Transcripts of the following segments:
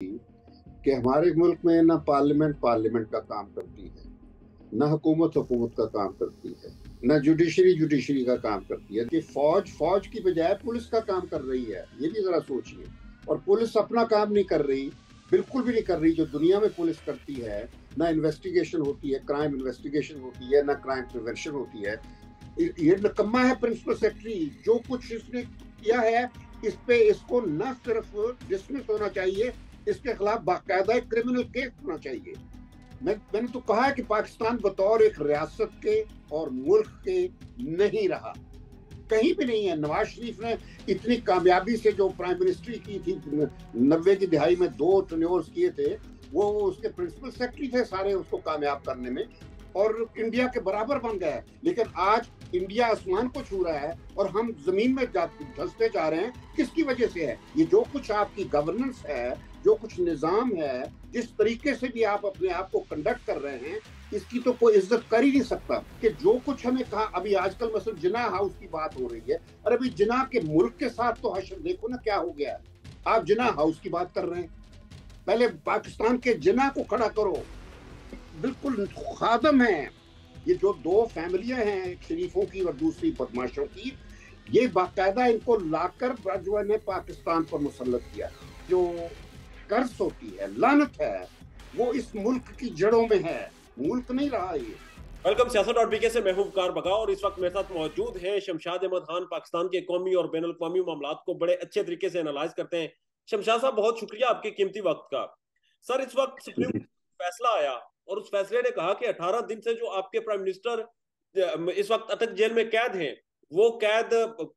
कि हमारे मुल्क में ना पार्लियामेंट पार्लियामेंट का काम करती है, ना हुकूमत हुकूमत का काम करती है, ना जुडिशरी जुडिशरी का काम करती है। कि फौज फौज की बजाय पुलिस का काम कर रही है, ये भी जरा सोचिए। और पुलिस अपना काम नहीं कर रही, बिल्कुल भी नहीं कर रही जो दुनिया में पुलिस करती है, ना इन्वेस्टिगेशन होती है क्राइम इन्वेस्टिगेशन होती है, ना क्राइम प्रिवेंशन होती है। ये नकम्मा है प्रिंसिपल सेक्रेटरी जो कुछ इसने किया है, इस पे इसको न सिर्फ़ डिसमिस होना चाहिए इसके खिलाफ बाकायदा एक क्रिमिनल केस होना चाहिए। मैं, मैंने तो कहा है कि पाकिस्तान बतौर एक रियासत के और मुल्क के नहीं रहा। कहीं भी नहीं है। नवाज़ शरीफ ने इतनी कामयाबी से जो प्राइम मिनिस्ट्री की थी, नब्बे की दिहाई में दो टन्योर्स किए थे, वो उसके प्रिंसिपल सेक्रेटरी थे सारे उसको कामयाब करने में और इंडिया के बराबर बन गया है लेकिन आज इंडिया आसमान को छू रहा है और हम ज़मीन में धंसते जा रहे हैं। किसकी वजह से है? ये जो कुछ आपकी गवर्नेंस है जो कुछ निज़ाम है, जिस तरीके से भी आप अपने आप को कंडक्ट कर रहे हैं, इसकी तो कोई इज़्ज़त कर ही नहीं सकता कि जो कुछ हमें कहा। अभी आजकल मतलब जिना हाउस की बात हो रही है अरे अभी जिना के मुल्क के साथ तो हशर, देखो ना क्या हो गया आप जिना हाउस की बात कर रहे हैं। पहले पाकिस्तान के जिना को खड़ा करो। बिल्कुल खादम है। ये जो दो फैमिलियाँ हैं शरीफों की और दूसरी बदमाशों की, ये बाकायदा इनको लाकर जो ने पाकिस्तान पर मुसलत किया। जो कर्ज होती है लानत है। वो इस मुल्क की जड़ों में है। मुल्क नहीं रहा ये। वेलकम सियासत डॉट बीके से महबूब कार बगा और इस वक्त मेरे साथ मौजूद है शमशाद अहमद खान पाकिस्तान के कौमी और बैन अवी मामला को बड़े अच्छे तरीके से एनालाइज करते हैं। शमशाद साहब बहुत शुक्रिया आपके कीमती वक्त का। सर इस वक्त सुप्रीम फैसला आया और उस फैसले ने कहा कि 18 दिन से जो आपके प्राइम मिनिस्टर इस वक्त अटक जेल में कैद हैं वो कैद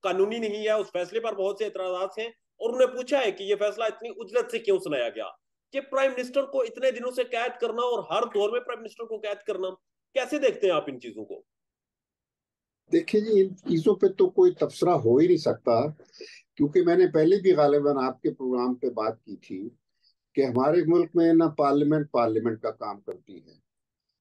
कानूनी नहीं है उस फैसले पर बहुत से एतराजात हैं। और उन्हें पूछा है कि ये फैसला इतनी उजलत से क्यों सुनाया गया? कि प्राइम मिनिस्टर को इतने दिनों से कैद करना और हर दौर में प्राइम मिनिस्टर को कैद करना, कैसे देखते हैं आप इन चीज़ों को? देखिए जी, इन चीज़ों पे तो कोई तबसरा हो ही नहीं सकता, क्योंकि मैंने पहले भी गालिबा आपके प्रोग्राम पे बात की थी कि हमारे मुल्क में ना पार्लियामेंट पार्लियामेंट का काम करती है,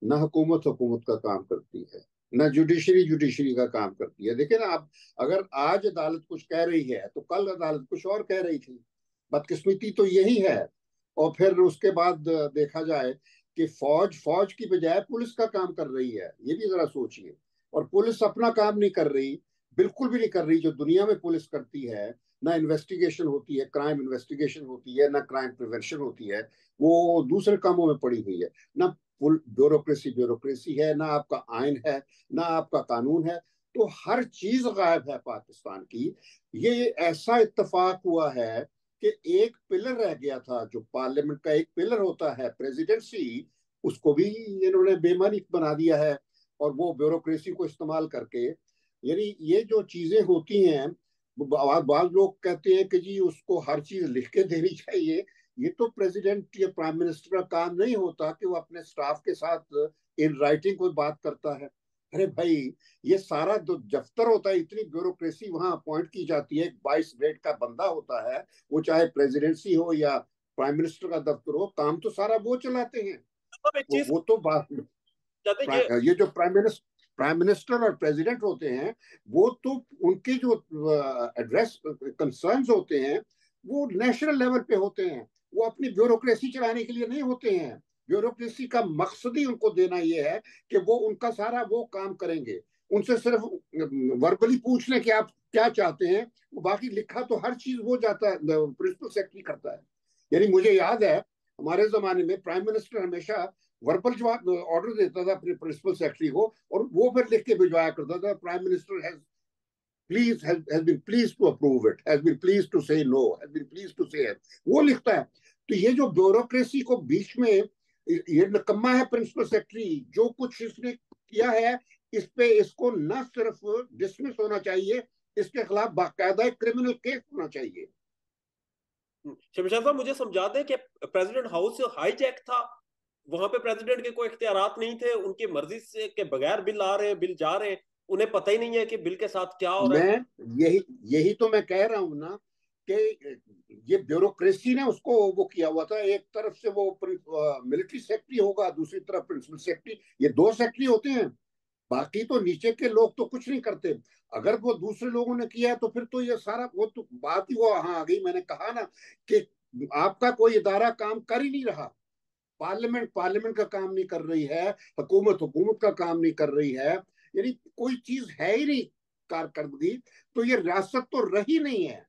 ना हुकूमत हुकूमत का काम करती है। ना जुडिशरी जुडिशरी का काम करती है। देखिए ना, आप अगर आज अदालत कुछ कह रही है तो कल अदालत कुछ और कह रही थी। बदकिस्मती तो यही है। और फिर उसके बाद देखा जाए कि फौज फौज की बजाय पुलिस का काम कर रही है, ये भी जरा सोचिए। और पुलिस अपना काम नहीं कर रही, बिल्कुल भी नहीं कर रही, जो दुनिया में पुलिस करती है, ना इन्वेस्टिगेशन होती है क्राइम इन्वेस्टिगेशन होती है, ना क्राइम प्रिवेंशन होती है, वो दूसरे कामों में पड़ी हुई है। ना ब्यूरोक्रेसी ब्यूरोक्रेसी है, ना आपका आयन है, ना आपका कानून है तो हर चीज़ गायब है पाकिस्तान की। ये ऐसा इतफाक हुआ है कि एक पिलर रह गया था, जो पार्लियामेंट का एक पिलर होता है, प्रेसिडेंसी, उसको भी इन्होंने बेमानी बना दिया है और वो ब्यूरोक्रेसी को इस्तेमाल करके। यानी ये जो चीज़ें होती हैं बाद लोग कहते हैं कि जी उसको हर चीज़ लिख के देनी चाहिए ये तो प्रेसिडेंट या प्राइम मिनिस्टर का काम नहीं होता कि वो अपने स्टाफ के साथ इन राइटिंग कोई बात करता है। अरे भाई ये सारा जो दफ्तर होता है इतनी ब्यूरोक्रेसी वहाँ अपॉइंट की जाती है। एक बाईस ग्रेड का बंदा होता है वो चाहे प्रेसिडेंसी हो या प्राइम मिनिस्टर का दफ्तर हो काम तो सारा वो चलाते हैं। वो, वो तो बात ये जो प्राइम मिनिस्टर प्राइम मिनिस्टर और प्रेसिडेंट होते हैं वो तो उनके जो एड्रेस कंसर्न्स होते हैं वो नेशनल लेवल पे होते हैं। वो अपनी ब्यूरोक्रेसी चलाने के लिए नहीं होते हैं। ब्यूरोक्रेसी का मकसद ही उनको देना ये है कि वो उनका सारा वो काम करेंगे। उनसे सिर्फ़ वर्बली पूछ लें कि आप क्या चाहते हैं, बाकी लिखा तो हर चीज़ वो जाता है प्रिंसिपल सेक्रेटरी करता है। यानी मुझे याद है, हमारे जमाने में प्राइम मिनिस्टर हमेशा वर्बल जवाब ऑर्डर देता था अपने प्रिंसिपल सेक्रेटरी को, और वो फिर लिख के भिजवाया करता था prime minister has pleased has been pleased to approve it has been pleased to say no has been pleased to say वो लिखता है तो ये जो ब्यूरोक्रेसी को बीच में, ये नकम्मा है प्रिंसिपल सेक्रेटरी जो कुछ इसने किया है, इस पे इसको न सिर्फ़ डिसमिस होना चाहिए, इसके खिलाफ बाकायदा क्रिमिनल केस होना चाहिए। शमशाद साहब, मुझे समझा दें कि प्रेसिडेंट हाउस हाईजैक था, वहाँ पे प्रेसिडेंट के कोई इख्तियार नहीं थे, उनकी मर्ज़ी से के बगैर बिल आ रहे बिल जा रहे हैं उन्हें पता ही नहीं है कि बिल के साथ क्या हो रहा है। यही यही तो मैं कह रहा हूँ ना कि ये ब्यूरोक्रेसी ने उसको वो किया हुआ था, एक तरफ़ से वो मिलिट्री सेक्रेटरी होगा, दूसरी तरफ़ प्रिंसिपल सेक्रेटरी, ये दो सेक्रेटरी होते हैं, बाकी तो नीचे के लोग तो कुछ नहीं करते। अगर वो दूसरे लोगों ने किया तो फिर तो ये सारा, वो तो बात ही वो हाँ आ गई, मैंने कहा ना कि आपका कोई इदारा काम कर ही नहीं रहा। पार्लियामेंट पार्लियामेंट का काम नहीं कर रही है, हुकूमत हुकूमत का काम नहीं कर रही है। यानी कोई चीज़ है ही नहीं कारकर्दगी तो ये रियासत तो रही नहीं है।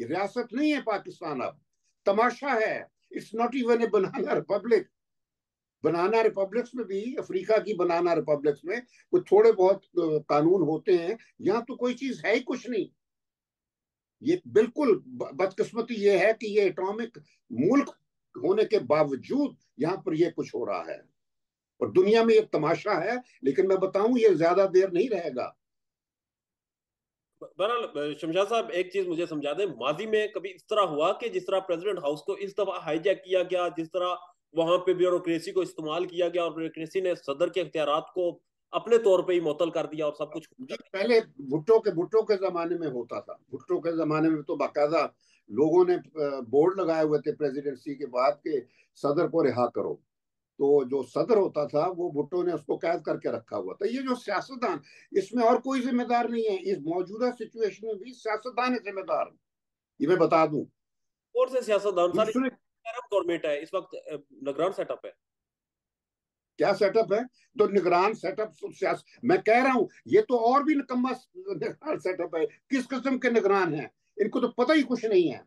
ये रियासत नहीं है पाकिस्तान अब। तमाशा है। It's not even a banana republic banana republics में भी, अफ्रीका की बनाना रिपब्लिक्स में कुछ थोड़े बहुत कानून होते हैं। यहाँ तो कोई चीज़ है ही कुछ नहीं। ये बिल्कुल बदकिस्मती ये है कि ये एटॉमिक मुल्क होने के बावजूद यहाँ पर ये कुछ हो रहा है। और दुनिया में एक तमाशा है लेकिन मैं बताऊँ ये ज़्यादा देर नहीं रहेगा। बहरहाल शमशाद साहब एक चीज़ मुझे समझा दें। माजी में कभी इस तरह हुआ कि जिस तरह प्रेसिडेंट हाउस को इस दफ़ा हाईजैक किया गया जिस तरह वहाँ पे ब्यूरोक्रेसी को इस्तेमाल किया गया और ब्यूरोक्रेसी ने सदर के अख्तियार को अपने तौर पे ही मुतल कर दिया और सब कुछ पहले भुट्टो के भुट्टो के जमाने में होता था। भुट्टो के जमाने में तो बाकायदा लोगों ने बोर्ड लगाए हुए थे प्रेसिडेंसी के बाद के सदर को रिहा करो। तो जो सदर होता था वो भुट्टो ने उसको कैद करके रखा हुआ था। ये जो सियासतदान इसमें और कोई जिम्मेदार नहीं है। इस मौजूदा सिचुएशन में भी सियासतदान है जिम्मेदार ये मैं बता दूँ। और से सियासतदान? गवर्नमेंट है। इस वक्त निगरान सेटअप है। क्या सेटअप है? तो निगरान सेटअप मैं कह रहा हूँ ये तो और भी निकम्मा निगरान सेटअप है। किस किस्म के निगरान है? इनको तो पता ही कुछ नहीं है।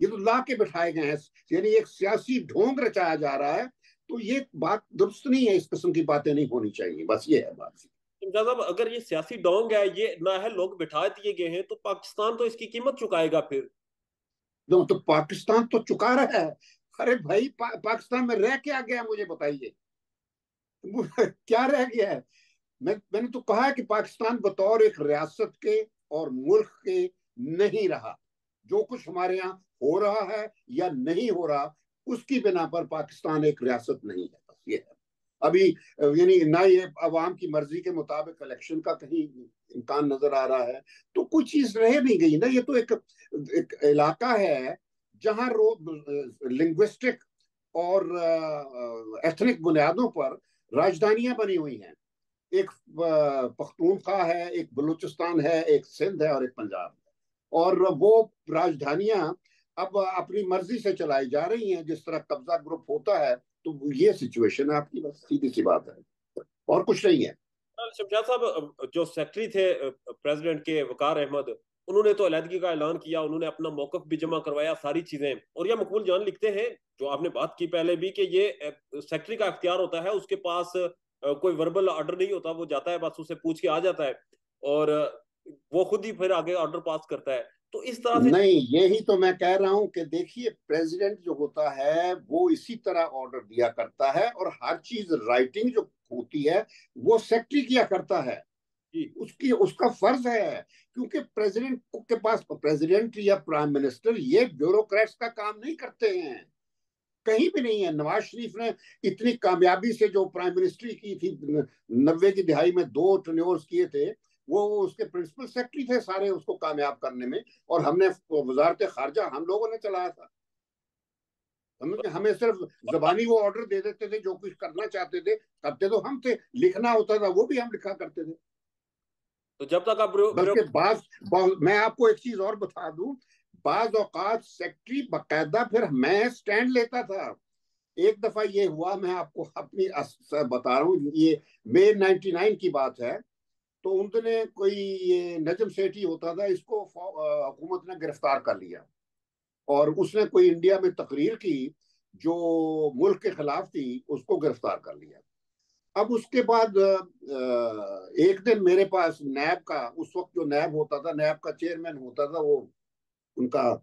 ये तो ला के बिठाए गए हैं। यानी एक सियासी ढोंग रचाया जा रहा है। तो ये बात दुरुस्त नहीं है इस किस्म की बातें नहीं होनी चाहिए बस ये है बात। साहब अगर ये सियासी डोंग है ये ना है लोग बिठा दिए गए हैं तो पाकिस्तान तो इसकी कीमत चुकाएगा फिर। तो, तो पाकिस्तान तो चुका रहा है। अरे भाई पा, पाकिस्तान में रह क्या गया मुझे बताइए। क्या रह गया है? मैं मैंने तो कहा है कि पाकिस्तान बतौर एक रियासत के और मुल्क के नहीं रहा। जो कुछ हमारे यहाँ हो रहा है या नहीं हो रहा उसकी बिना पर पाकिस्तान एक रियासत नहीं है बस ये है। अभी यानी ना ये अवाम की मर्ज़ी के मुताबिक इलेक्शन का कहीं इम्कान नज़र आ रहा है तो कोई चीज़ रह भी गई ना। ये तो एक, एक इलाका है जहाँ लिंग्विस्टिक और एथनिक बुनियादों पर राजधानियाँ बनी हुई हैं। एक पख्तूनखा है एक बलूचिस्तान है एक सिंध है और एक पंजाब है। और वो राजधानियाँ अब अपनी मर्ज़ी से चलाई जा रही हैं। जिस तरह कब्जा ग्रुप होता है तो ये सिचुएशन है आपकी, बस सीधी सी बात है। और कुछ नहीं है। शमशाद साहब जो सेक्रेटरी थे प्रेसिडेंट के वकार अहमद, उन्होंने तो अलहदगी का ऐलान किया, उन्होंने अपना मौकफ भी जमा करवाया, सारी चीज़ें। और यह मकबूल जान लिखते हैं, जो आपने बात की पहले भी, कि ये सेक्रेटरी का अख्तियार होता है, उसके पास कोई वर्बल ऑर्डर नहीं होता, वो जाता है, बस उसे पूछ के आ जाता है। और वो खुद ही फिर आगे ऑर्डर पास करता है। तो इस तरह से नहीं यही तो मैं कह रहा हूँ कि देखिए प्रेसिडेंट जो होता है वो इसी तरह ऑर्डर दिया करता है और हर चीज़ राइटिंग जो होती है वो सेक्रेटरी किया करता है। उसकी उसका फ़र्ज़ है क्योंकि प्रेसिडेंट के पास प्रेसिडेंट या प्राइम मिनिस्टर ये ब्यूरोक्रेट्स का काम नहीं करते हैं। कहीं भी नहीं है। नवाज़ शरीफ ने इतनी कामयाबी से जो प्राइम मिनिस्ट्री की थी नब्बे की दिहाई में दो टर्न्योर्स किए थे वो उसके प्रिंसिपल सेक्रेटरी थे सारे उसको कामयाब करने में और हमने वजारत खारजा हम लोगों ने चलाया था। हम हमें सिर्फ़ जबानी वो ऑर्डर दे देते थे जो कुछ करना चाहते थे करते तो हम थे लिखना होता था वो भी हम लिखा करते थे। तो जब तक आप बल्कि बाज, मैं आपको एक चीज़ और बता दूँ बाज औकात सेक्रेटरी बकायदा फिर मैं स्टैंड लेता था। एक दफ़ा ये हुआ मैं आपको अपनी बता रहा हूँ ये मे 99 की बात है। तो उनने कोई ये नजम सेठी होता था, इसको हुकूमत ने गिरफ़्तार कर लिया। और उसने कोई इंडिया में तकरीर की जो मुल्क के खिलाफ थी, उसको गिरफ़्तार कर लिया। अब उसके बाद एक दिन मेरे पास नैब का, उस वक्त जो नैब होता था, नैब का चेयरमैन होता था, वो उनका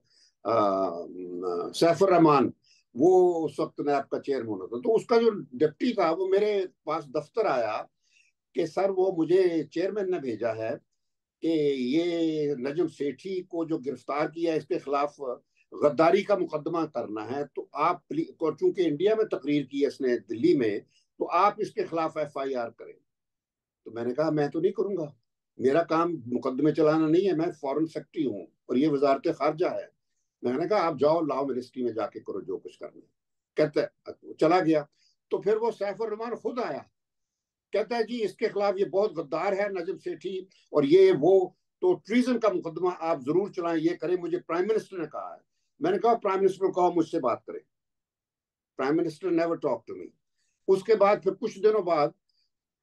सैफर रहमान, वो उस वक्त नैब का चेयरमैन होता तो उसका जो डिप्टी था, वो मेरे पास दफ्तर आया कि सर वो मुझे चेयरमैन ने भेजा है कि ये नजम सेठी को जो गिरफ़्तार किया इसके खिलाफ गद्दारी का मुकदमा करना है तो आप चूँकि इंडिया में तकरीर की है इसने दिल्ली में तो आप इसके खिलाफ एफ़ आई आर करें। तो मैंने कहा, मैं तो नहीं करूँगा। मेरा काम मुकदमे चलाना नहीं है, मैं फॉरेन सेक्रेटरी हूँ और ये वजारत खारजा है। मैंने कहा, आप जाओ लॉ मिनिस्ट्री में जाके करो जो कुछ करना कहते, चला गया। तो फिर वो सैफुर रहमान खुद आया। कहता है जी इसके खिलाफ ये बहुत गद्दार है नजम सेठी, और ये, वो तो ट्रीजन का मुकदमा आप ज़रूर चलाएँ, ये करें, मुझे प्राइम मिनिस्टर ने कहा है। मैंने कहा प्राइम मिनिस्टर को कहो, मुझसे बात करें। Prime minister never talk to me उसके बाद फिर कुछ दिनों बाद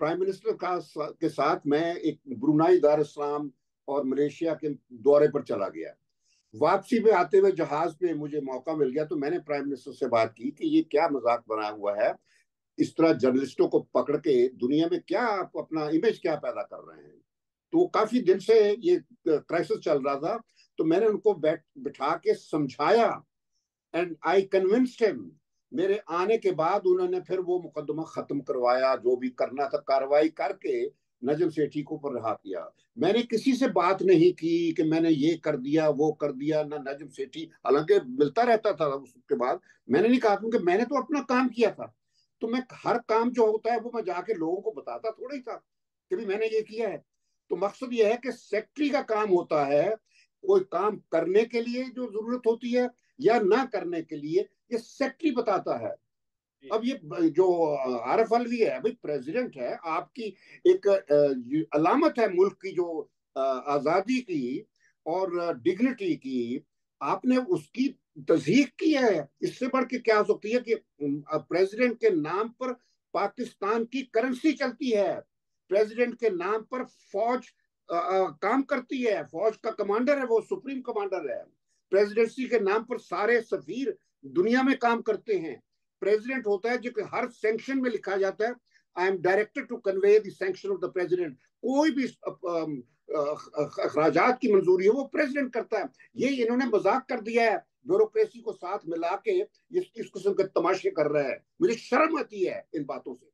प्राइम मिनिस्टर का के साथ मैं एक ब्रुनाई दार इस्लाम और मलेशिया के दौरे पर चला गया। वापसी में आते हुए जहाज़ पे मुझे मौका मिल गया तो मैंने प्राइम मिनिस्टर से बात की कि ये क्या मज़ाक बना हुआ है। इस तरह जर्नलिस्टों को पकड़ के दुनिया में क्या आप अपना इमेज क्या पैदा कर रहे हैं? तो काफ़ी दिन से ये क्राइसिस चल रहा था तो मैंने उनको बैठ, बिठा के समझाया एंड आई कन्विंस्ड हिम मेरे आने के बाद उन्होंने फिर वो मुकदमा खत्म करवाया, जो भी करना था कार्रवाई करके नजम सेठी को रहा किया मैंने किसी से बात नहीं की कि मैंने ये कर दिया, वो कर दिया, ना नजम सेठी, हालाँकि मिलता रहता था उसके बाद, मैंने नहीं कहा क्योंकि मैंने तो अपना काम किया था। तो मैं हर काम जो होता है वो मैं जाके लोगों को बताता थोड़ा ही था कि भी मैंने ये किया है। तो मकसद ये है कि सेक्रेटरी का काम होता है कोई काम करने के लिए जो ज़रूरत होती है या ना करने के लिए ये सेक्रेटरी बताता है। अब ये जो आरफ अलवी है भाई प्रेसिडेंट है आपकी एक अलामत है मुल्क की जो आज़ादी की और डिग्निटी की आपने उसकी तजीक की है। इससे बढ़ के क्या हो सकती है कि प्रेसिडेंट के नाम पर पाकिस्तान की करेंसी चलती है। प्रेसिडेंट के नाम पर फौज आ, आ, काम करती है। फौज का कमांडर है वो सुप्रीम कमांडर है। प्रेसिडेंसी के नाम पर सारे सफीर दुनिया में काम करते हैं। प्रेसिडेंट होता है जो कि हर सेंक्शन में लिखा जाता है। I am directed to convey the sanction of the president कोई भी अखराज की मंजूरी है वो प्रेसिडेंट करता है। ये इन्होंने मज़ाक कर दिया है। ब्यूरोक्रेसी को साथ मिला के इस, इस किस्म के तमाशे कर रहा है। मुझे शर्म आती है इन बातों से।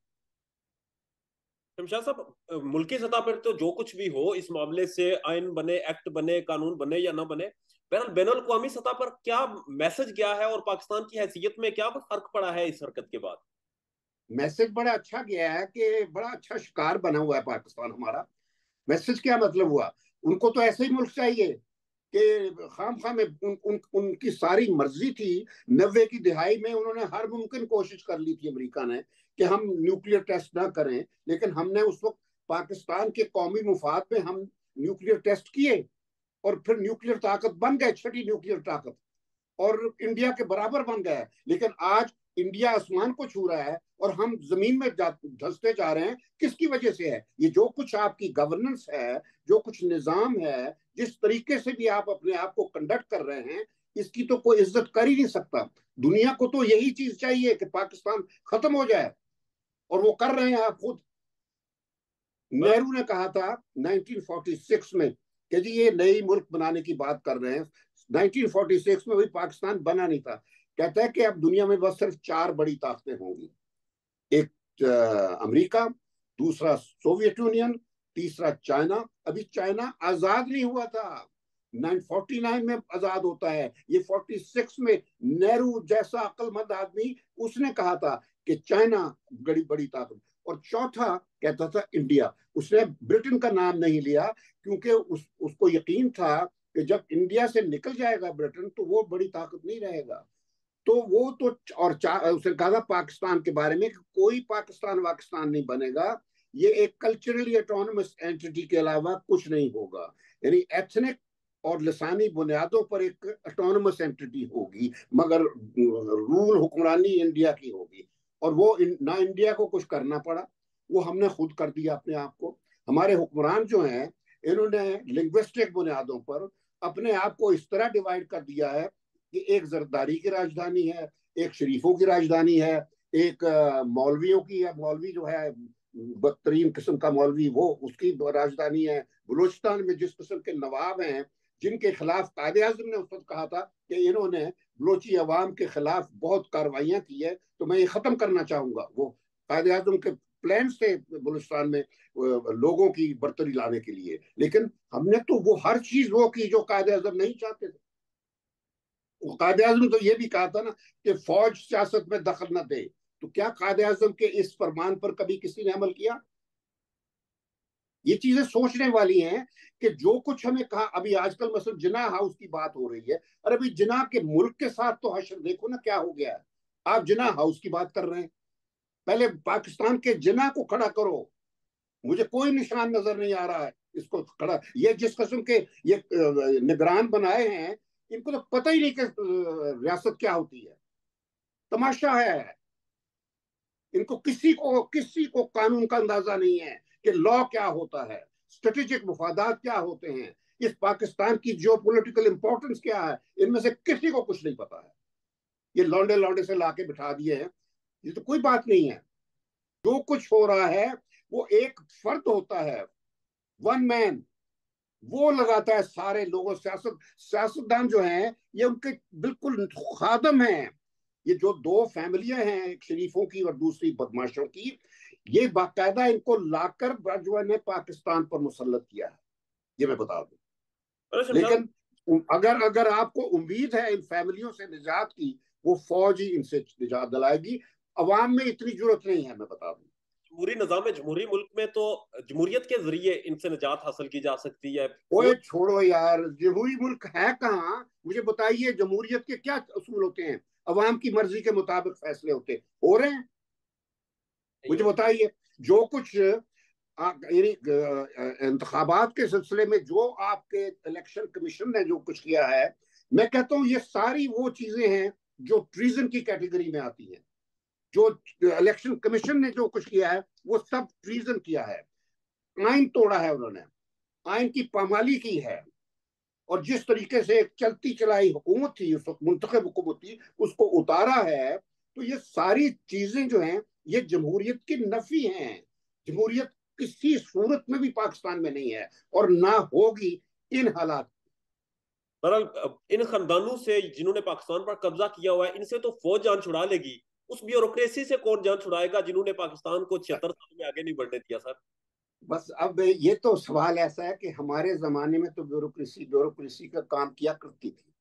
शमशाद साहब मुल्की सतह पर तो जो कुछ भी हो इस मामले से आइन बने एक्ट बने कानून बने या ना बने बहरहाल बैन अवी सतह पर क्या मैसेज गया है और पाकिस्तान की हैसियत में क्या फ़र्क पड़ा है इस हरकत के बाद? मैसेज बड़ा अच्छा गया है कि बड़ा अच्छा शिकार बना हुआ है पाकिस्तान हमारा। मैसेज क्या मतलब हुआ? उनको तो ऐसे ही मुल्क चाहिए। कि खाम खाम में उन, उन, उनकी सारी मर्ज़ी थी। नब्बे की दिहाई में उन्होंने हर मुमकिन कोशिश कर ली थी अमेरिका ने कि हम न्यूक्लियर टेस्ट ना करें लेकिन हमने उस वक्त पाकिस्तान के कौमी मुफाद में हम न्यूक्लियर टेस्ट किए और फिर न्यूक्लियर ताकत बन गए छठी न्यूक्लियर ताकत। और इंडिया के बराबर बन गया लेकिन आज इंडिया आसमान को छू रहा है और हम ज़मीन में धसते जा रहे हैं, किसकी वजह से है? ये जो कुछ आपकी गवर्नेंस है, जो कुछ निज़ाम है, जिस तरीके से भी आप अपने आप को कंडक्ट कर रहे हैं, इसकी तो कोई इज़्ज़त कर ही नहीं सकता। दुनिया को तो यही चीज़ चाहिए कि पाकिस्तान खत्म हो जाए, और वो कर रहे हैं आप खुद। नेहरू ने कहा था 1946 में कि जी ये नई मुल्क बनाने की बात कर रहे हैं। 1946 में भी पाकिस्तान बना नहीं था। कहता है कि अब दुनिया में बस सिर्फ़ चार बड़ी ताकतें होंगी। एक अमेरिका, दूसरा सोवियत यूनियन, तीसरा चाइना। अभी चाइना आज़ाद नहीं हुआ था। 949 में आज़ाद होता है। ये 46 में नेहरू जैसा अक्लमंद आदमी, उसने कहा था कि चाइना बड़ी बड़ी ताकत। और चौथा कहता था इंडिया। उसने ब्रिटेन का नाम नहीं लिया, क्योंकि उस, उसको यकीन था कि जब इंडिया से निकल जाएगा ब्रिटेन तो वो बड़ी ताकत नहीं रहेगा। तो वो तो और उसने कहा था पाकिस्तान के बारे में कोई पाकिस्तान पाकिस्तान नहीं बनेगा ये एक कल्चरली ऑटोनमस एंटिटी के अलावा कुछ नहीं होगा। यानी एथनिक और लसानी बुनियादों पर एक ऑटोनमस एंटिटी होगी मगर रूल हुक्मरानी इंडिया की होगी। और वो इन, ना इंडिया को कुछ करना पड़ा वो हमने खुद कर दिया अपने आप को। हमारे हुक्मरान जो हैं इन्होंने लिंग्विस्टिक बुनियादों पर अपने आप को इस तरह डिवाइड कर दिया है कि एक जरदारी की राजधानी है, एक शरीफों की राजधानी है, एक मौलवियों की है, मौलवी जो है, बदतरीन किस्म का मौलवी, वो उसकी राजधानी है। बलोचिस्तान में जिस किस्म के नवाब हैं, जिनके खिलाफ कायद आज़म ने उस वक्त कहा था कि इन्होंने बलोची अवाम के खिलाफ बहुत कार्रवाइयाँ की है तो मैं ये ख़त्म करना चाहूँगा। वो कायद आज़म के प्लान थे बलूचिस्तान में लोगों की बर्तरी लाने के लिए। लेकिन हमने तो वो हर चीज़ वो की जो कायद आज़म नहीं चाहते थे। कायद आज़म तो ये भी कहा था ना कि फौज सियासत में दखल न दे। तो क्या कायद आज़म के इस फरमान पर कभी किसी ने अमल किया? ये चीज़ें सोचने वाली हैं कि जो कुछ हमें कहा, अभी आजकल मसल जिना हाउस की बात हो रही है। और अभी जिना के मुल्क के साथ तो हशर, देखो ना क्या हो गया है। आप जिना हाउस की बात कर रहे हैं। पहले पाकिस्तान के जिना को खड़ा करो। मुझे कोई निशान नज़र नहीं आ रहा है इसको खड़ा। ये जिस किस्म के ये निगरान बनाए हैं इनको तो पता ही नहीं कि रियासत क्या होती है। तमाशा है। इनको किसी को किसी को कानून का अंदाज़ा नहीं है कि लॉ क्या होता है, स्ट्रेटेजिक मुफादात क्या होते हैं, इस पाकिस्तान की जो पोलिटिकल इंपॉर्टेंस क्या है, इनमें से किसी को कुछ नहीं पता है। ये लौंडे लौंडे से लाके बिठा दिए हैं। ये तो कोई बात नहीं है। जो कुछ हो रहा है, वो एक फर्द होता है। वन मैन वो लगाता है सारे लोगों सियासत सियासतदान जो हैं ये उनके बिल्कुल खादम हैं। ये जो दो फैमिलियाँ हैं एक शरीफों की और दूसरी बदमाशों की ये बाकायदा इनको लाकर जो ने पाकिस्तान पर मुसलत किया है। ये मैं बता दू। लेकिन अगर अगर आपको उम्मीद है इन फैमिलियों से निजात की वो फौज ही इनसे निजात दिलाएगी। अवाम में इतनी ज़रूरत नहीं है मैं बता दूँ। जमहूरी निज़ाम जमहूरी मुल्क में तो जमहूरियत के ज़रिए इनसे निजात हासिल की जा सकती है। ओए छोड़ो यार जमहूरी मुल्क है कहाँ? मुझे बताइए जमहूरियत के क्या असूल होते हैं? अवाम की मर्ज़ी के मुताबिक फैसले होते हो। रहे हैं? मुझे बताइए जो कुछ यानी इंतबात के सिलसिले में जो आपके इलेक्शन कमीशन ने जो कुछ किया है मैं कहता हूँ ये सारी वो चीज़ें हैं जो ट्रीजन की कैटेगरी में आती हैं। जो इलेक्शन कमीशन ने जो कुछ किया है, वो सब ट्रीजन किया है। आइन तोड़ा है उन्होंने। आइन की पामाली की है। और जिस तरीके से एक चलती चलाई हुकूमत थी, उस वक्त मुंतब हुकूमत थी, उसको उतारा है तो ये सारी चीज़ें जो हैं, ये जमहूरियत की नफी हैं। जमहूरियत किसी सूरत में भी पाकिस्तान में नहीं है, और ना होगी इन हालात। बहरहाल इन खानदानों से जिन्होंने पाकिस्तान पर कब्जा किया हुआ है, इनसे तो फौज जान छुड़ा लेगी। उस ब्यूरोक्रेसी से कौन जान छुड़ाएगा जिन्होंने पाकिस्तान को छिहत्तर साल में आगे नहीं बढ़ने दिया, सर? बस अब ये तो सवाल ऐसा है कि हमारे जमाने में तो ब्यूरोक्रेसी ब्यूरोक्रेसी का काम किया करती थी।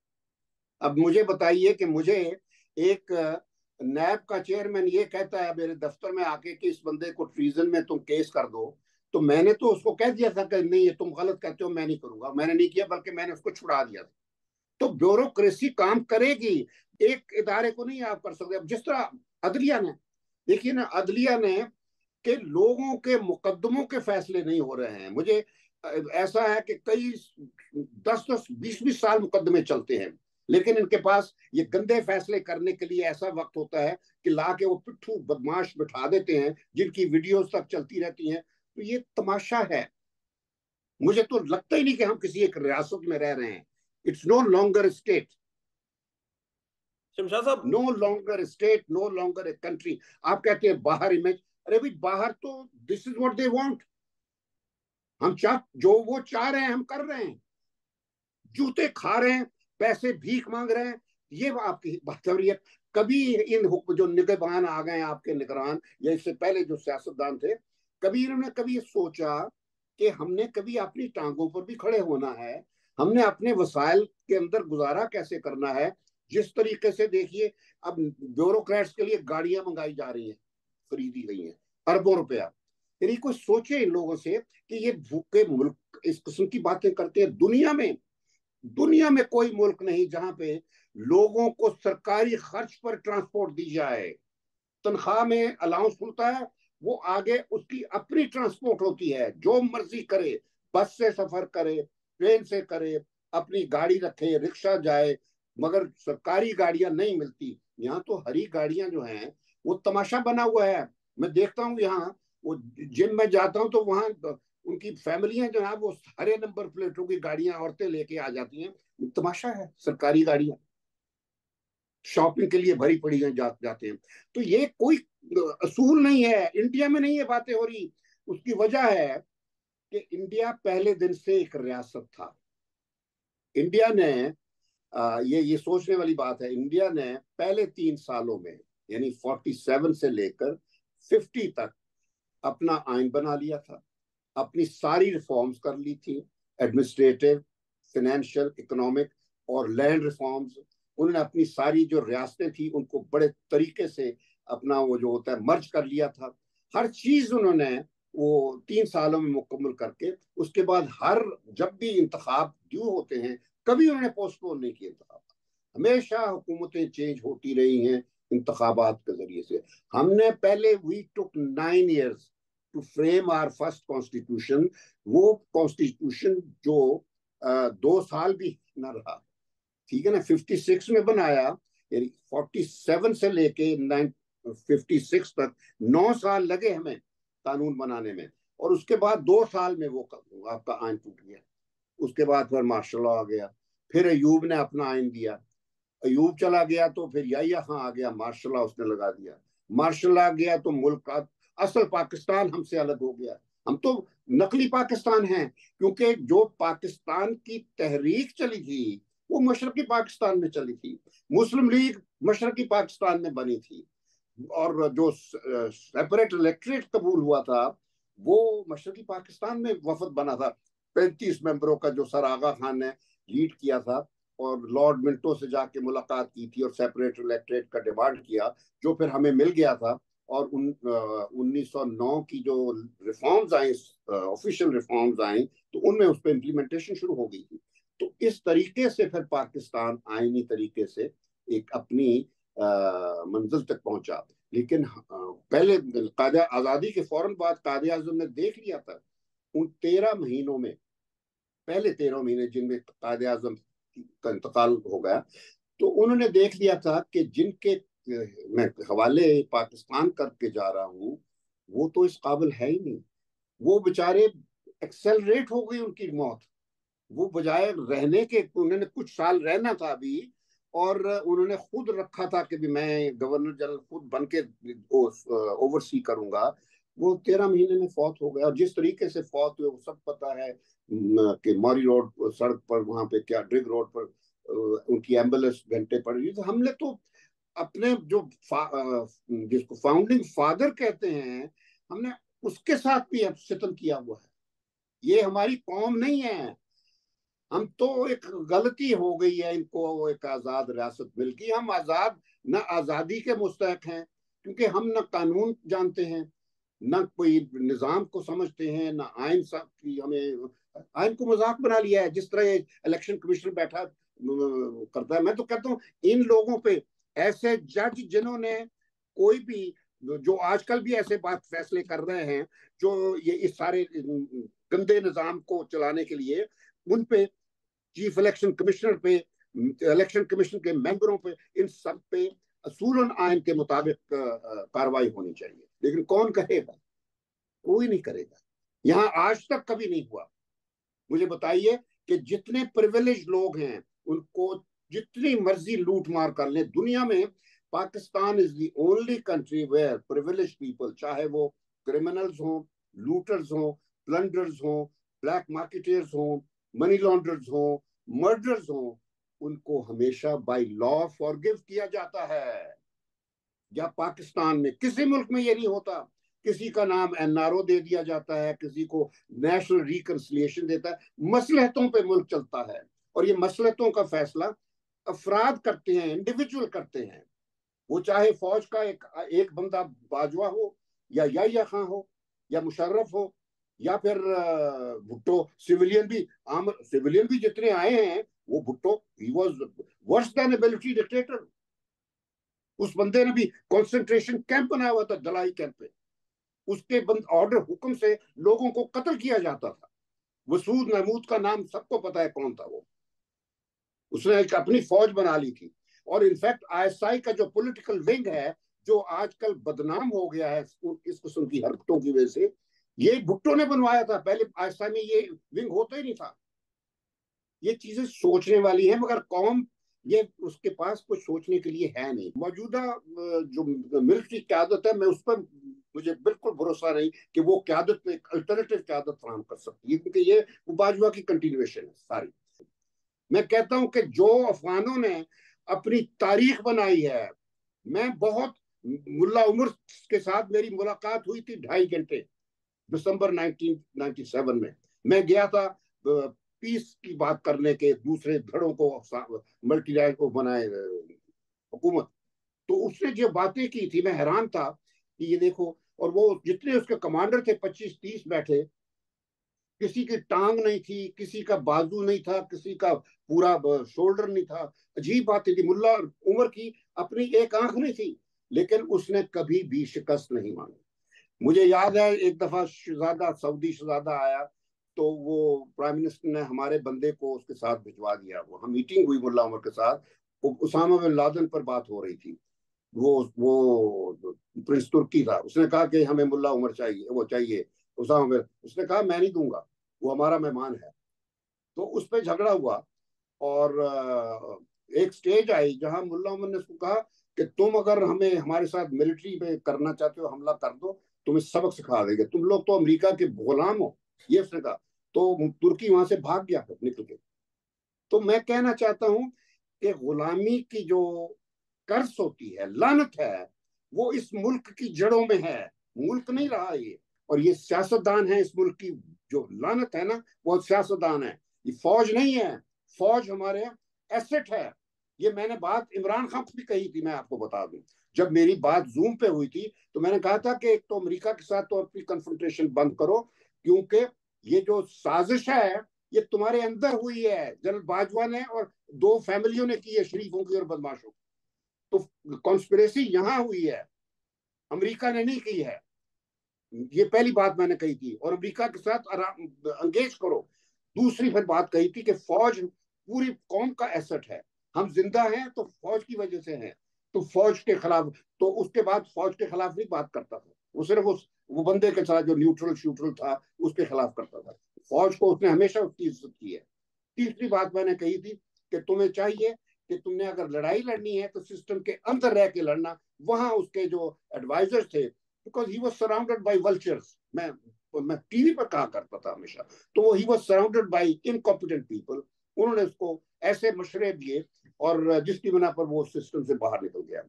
अब मुझे बताइए कि मुझे एक नैब का चेयरमैन ये कहता है, मेरे दफ्तर में आके कि इस बंदे को ट्रीजन में तुम केस कर दो। तो मैंने तो उसको कह दिया था कि नहीं, ये तुम गलत कहते हो, मैं नहीं करूँगा। मैंने नहीं किया, बल्कि मैंने उसको छुड़ा दिया था। तो ब्यूरोक्रेसी काम करेगी। एक इदारे को नहीं आप कर सकते। अब जिस तरह अदलिया ने, देखिए ना, अदलिया ने के लोगों के मुकदमों के फैसले नहीं हो रहे हैं। मुझे ऐसा है कि कई दस दस, बीस बीस साल मुकदमे चलते हैं। लेकिन इनके पास ये गंदे फैसले करने के लिए ऐसा वक्त होता है कि ला के वो पिट्ठू बदमाश बिठा देते हैं, जिनकी वीडियोस तक चलती रहती हैं। तो ये तमाशा है। मुझे तो लगता ही नहीं कि हम किसी एक रियासत में रह रहे हैं। इट्स नो लॉन्गर स्टेट साहब no longer state no longer a country आप कहते हैं बाहर इमेज अरे भाई बाहर तो this is what they want हम चाह जो वो चाह रहे हैं हम कर रहे हैं। जूते खा रहे हैं पैसे भीख मांग रहे हैं। ये आपकी है कभी इन जो निगहबान आ गए आपके निगरान या इससे पहले जो सियासतदान थे कभी इन्होंने कभी सोचा कि हमने कभी अपनी टांगों पर भी खड़े होना है हमने अपने वसाइल के अंदर गुजारा कैसे करना है? जिस तरीके से देखिए, अब ब्यूरोक्रेट्स के लिए गाड़ियाँ मंगाई जा रही हैं, खरीदी गई हैं, अरबों रुपया। यानी कोई सोचे इन लोगों से कि ये भूखे मुल्क, इस किस्म की बातें करते हैं। दुनिया में दुनिया में कोई मुल्क नहीं जहाँ पे लोगों को सरकारी खर्च पर ट्रांसपोर्ट दी जाए। तनख्वाह में अलाउंस होता है, वो आगे उसकी अपनी ट्रांसपोर्ट होती है। जो मर्ज़ी करे, बस से सफ़र करे ट्रेन से करे अपनी गाड़ी रखे रिक्शा जाए मगर सरकारी गाड़ियाँ नहीं मिलती। यहाँ तो हरी गाड़ियाँ जो हैं वो तमाशा बना हुआ है। मैं देखता हूँ यहाँ वो जिम में जाता हूँ तो वहाँ उनकी फैमिलियाँ जो है वो हरे नंबर प्लेटों की गाड़ियाँ औरतें लेके आ जाती हैं। तमाशा है सरकारी गाड़ियाँ। शॉपिंग के लिए भरी पड़ी हैं जा, जाते हैं। तो ये कोई असूल नहीं है। इंडिया में नहीं ये बातें हो रही। उसकी वजह है कि इंडिया पहले दिन से एक रियासत था। इंडिया ने आ, ये ये सोचने वाली बात है इंडिया ने पहले तीन सालों में यानी 47 से लेकर 50 तक अपना आइन बना लिया था। अपनी सारी रिफॉर्म्स कर ली थी एडमिनिस्ट्रेटिव फाइनेंशियल इकोनॉमिक और लैंड रिफॉर्म्स। उन्होंने अपनी सारी जो रियासतें थी उनको बड़े तरीके से अपना वो जो होता है मर्ज कर लिया था। हर चीज़ उन्होंने वो तीन सालों में मुकम्मल करके उसके बाद हर जब भी इंतखाब ड्यू होते हैं कभी उन्होंने पोस्टपोन नहीं इंतखाब। हमेशा हुकूमतें चेंज होती रही हैं इंतखाबात के ज़रिए से। हमने पहले we took nine years to frame our first constitution वो कॉन्स्टिट्यूशन जो आ, दो साल भी न रहा। ठीक है ना? 56 में बनाया यानी 47 से लेके 56 तक नौ साल लगे हमें। कानून बनाने में। और उसके बाद दो साल में वो आपका आइन टूट गया। उसके बाद फिर मार्शल लॉ आ गया। फिर अयूब ने अपना आइन दिया। अयूब चला गया तो फिर या खां आ गया। मार्शल लॉ उसने लगा दिया। मार्शल आ गया तो मुल्क का असल पाकिस्तान हमसे अलग हो गया। हम तो नकली पाकिस्तान हैं, क्योंकि जो पाकिस्तान की तहरीक चली थी, वो मशरकी पाकिस्तान में चली थी। मुस्लिम लीग मशरकी पाकिस्तान में बनी थी। और जो सेपरेट इलेक्ट्रेट कबूल हुआ था, वो मशरकी पाकिस्तान में वफद बना था। पैंतीस मेंबरों का जो सर आगा खान ने लीड किया था और लॉर्ड मिंटो से जाके मुलाकात की थी और सेपरेट इलेक्ट्रेट का डिमांड किया, जो फिर हमें मिल गया था। और उन उन्नीस सौ नौ की जो रिफॉर्म्स आई ऑफिशियल रिफॉर्म्स आई तो उनमें उस पर इम्प्लीमेंटेशन शुरू हो गई थी। तो इस तरीके से फिर पाकिस्तान आईनी तरीके से एक अपनी मंजिल तक पहुँचा। लेकिन पहले कायदा आज़ादी के फ़ौरन बाद कायद आज़म ने देख लिया था, उन तेरह महीनों में, पहले तेरह महीने जिनमें कायद आज़म का इंतकाल हो गया तो उन्होंने देख लिया था कि जिनके मैं हवाले पाकिस्तान करके जा रहा हूँ, वो तो इस काबिल है ही नहीं। वो बेचारे एक्सेलरेट हो गई उनकी मौत। वो बजाय रहने के, उन्होंने कुछ साल रहना था अभी और उन्होंने खुद रखा था कि भी मैं गवर्नर जनरल खुद बन के ओवरसी करूँगा। वो तेरह महीने में फौत हो गया। और जिस तरीके से फौत हुए वो सब पता है कि मौरी रोड सड़क पर वहाँ पे क्या ड्रिग रोड पर उनकी एंबुलेंस घंटे पड़ रही तो हमने तो अपने जो फा, जिसको फाउंडिंग फादर कहते हैं हमने उसके साथ भी अब सितम किया हुआ है। ये हमारी कौम नहीं है। हम तो एक गलती हो गई है इनको, एक आज़ाद रियासत मिल गई। हम आज़ाद, न आज़ादी के मुस्तक हैं, क्योंकि हम न कानून जानते हैं, न कोई निज़ाम को समझते हैं, न आयन की हमें, आयन को मज़ाक बना लिया है। जिस तरह इलेक्शन कमीशन बैठा करता है। मैं तो कहता हूँ, इन लोगों पे ऐसे जज जिन्होंने कोई भी, जो आजकल भी ऐसे बात फैसले कर रहे हैं, जो ये इस सारे गंदे निज़ाम को चलाने के लिए, उन पे चीफ इलेक्शन कमिश्नर पे इलेक्शन कमीशन के मेंबरों पे, इन सब पे असूलन आयन के मुताबिक कार्रवाई होनी चाहिए। लेकिन कौन करेगा कोई नहीं करेगा। यहाँ आज तक कभी नहीं हुआ। मुझे बताइए कि जितने प्रिविलेज लोग हैं, उनको जितनी मर्ज़ी लूट मार कर ले, दुनिया में Pakistan is the only country where privilege people चाहे वो क्रिमिनल्स हो लूटर्स हो प्लंडर्स हो ब्लैक मार्केटर्स हो मनी लॉन्ड्रर्स हो मर्डर्स हो, उनको हमेशा बाय लॉ फॉरगिव किया जाता है। या पाकिस्तान में किसी मुल्क में ये नहीं होता, किसी का नाम एनआरओ दे दिया जाता है, किसी को नेशनल रिकन्सिलियेशन देता है, मसलहतों पे मुल्क चलता है। और ये मसलहतों का फैसला अफराद करते हैं इंडिविजुअल करते हैं। वो चाहे फौज का एक एक बंदा बाजवा हो या या खां हो, या मुशर्रफ हो या फिर भुट्टो, सिविलियन भी, आम, सिविलियन भी जितने आए हैं, वो Bhutto he was worse than military dictator उस बंदे ने भी कंसंट्रेशन कैंप बनाया हुआ था, दलाई कैंप पे। उसके बंद ऑर्डर हुक्म से लोगों को कत्ल किया जाता था। वसूद महमूद का नाम सबको पता है कौन था वो। उसने एक अपनी फौज बना ली थी। और इनफैक्ट आईएसआई का जो पॉलिटिकल विंग है, जो आजकल बदनाम हो गया है इस किस्म की हरकतों की वजह से ये भुट्टो ने बनवाया था, पहले आईएसआई में ये विंग होता ही नहीं था। ये चीज़ें सोचने वाली है, मगर कौम ये उसके पास कुछ सोचने के लिए है नहीं। मौजूदा जो मिलिट्री क्यादत है, मैं उस पर मुझे बिल्कुल भरोसा नहीं कि वो क्यादत, एक अल्टरनेटिव क्यादत फराम कर सकती है, क्योंकि ये बाजवा की कंटिन्यूएशन है, सारी। मैं कहता हूँ कि जो अफगानों ने अपनी तारीख बनाई है, मैं बहुत मुल्ला उमर के साथ मेरी मुलाकात हुई थी ढाई घंटे। दिसंबर 1997 में। मैं गया था पीस की बात करने के दूसरे धड़ों को मल्टी को बनाए हुकूमत। तो उसने जो बातें की थी, मैं हैरान था कि ये देखो, और वो जितने उसके कमांडर थे, पच्चीस तीस बैठे। किसी की टांग नहीं थी, किसी का बाजू नहीं था, किसी का पूरा शोल्डर नहीं था। अजीब बात थी। मुल्ला उमर की अपनी एक आँख नहीं थी, लेकिन उसने कभी भी शिकस्त नहीं मानी। मुझे याद है, एक दफ़ा शहजादा, सऊदी शहजादा आया तो वो प्राइम मिनिस्टर ने हमारे बंदे को उसके साथ भिजवा दिया। वो, हम मीटिंग हुई मुल्ला उमर के साथ उसामा बिन लादन पर बात हो रही थी। वो वो प्रिंस तुर्की था। उसने कहा कि हमें मुल्ला उमर चाहिए, वो चाहिए, उसामा बिन, उसने कहा, मैं नहीं दूँगा, वो हमारा मेहमान है। तो उस पर झगड़ा हुआ और एक स्टेज आई जहाँ मुल्ला उमर ने उसको कहा कि तुम अगर हमें, हमारे साथ मिलिट्री पे करना चाहते हो, हमला कर दो तुम्हें सबक सिखा देंगे। तुम लोग तो अमेरिका के गुलाम हो, ये उसने कहा। तो तुर्की वहाँ से भाग गया फिर निकल के। तो मैं कहना चाहता हूँ कि गुलामी की जो कर्ज होती है, लानत है, वो इस मुल्क की जड़ों में है। मुल्क नहीं रहा ये। और ये सियासतदान है इस मुल्क की जो लानत है ना, वो सियासतदान है। ये फौज नहीं है। फौज हमारे एसेट है। ये मैंने बात इमरान खान भी कही थी, मैं आपको बता दूँ। जब मेरी बात जूम पे हुई थी तो मैंने कहा था कि एक तो अमेरिका के साथ तो अपनी कन्फ्रंटेशन बंद करो, क्योंकि ये जो साजिश है, ये तुम्हारे अंदर हुई है। जनरल बाजवा ने और दो फैमिलियों ने की है, शरीफों की और बदमाशों की। तो कॉन्स्परेसी यहाँ हुई है। अमेरिका ने नहीं की है। ये पहली बात मैंने कही थी। और अमेरिका के साथ अंगेज करो। दूसरी फिर बात कही थी कि फौज, पूरी कौम का एसेट है। हम ज़िंदा हैं तो फौज की वजह से हैं। तो फौज के खिलाफ तो उसके बाद फौज के खिलाफ नहीं बात करता था। वो सिर्फ़ उस, वो बंदे के साथ जो न्यूट्रल श्यूट्रल था, उसके खिलाफ करता था। फौज को उसने हमेशा उसकी इज़्ज़त की है। तीसरी बात मैंने कही थी कि तुम्हें चाहिए कि तुमने अगर लड़ाई लड़नी है तो सिस्टम के अंदर रह के लड़ना। वहाँ उसके जो एडवाइजर थे because he was surrounded by vultures मैं मैं टीवी पर कहा करता था हमेशा। तो he was surrounded by incompetent people उन्होंने उसको ऐसे मशरे दिए और जिसकी बिना पर वो सिस्टम से बाहर निकल गया।